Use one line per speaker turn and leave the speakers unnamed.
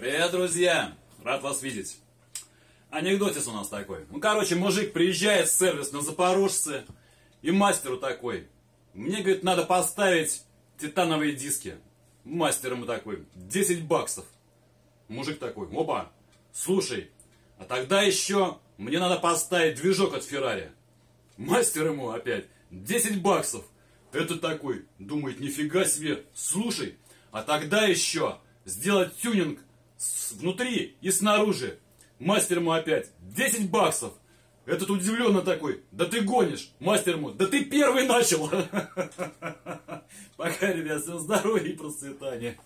Привет, друзья! Рад вас видеть. Анекдотис у нас такой. Ну, короче, мужик приезжает в сервис на Запорожце, и мастеру такой. Мне, говорит, надо поставить титановые диски. Мастер ему такой, 10 баксов. Мужик такой, опа, слушай, а тогда еще мне надо поставить движок от Феррари. Мастер ему опять, 10 баксов. Это такой, думает, нифига себе, слушай, а тогда еще сделать тюнинг внутри и снаружи. Мастер ему опять 10 баксов. Этот удивленно такой, да ты гонишь. Мастер ему, да ты первый начал. Пока, ребят, всем здоровья и процветания.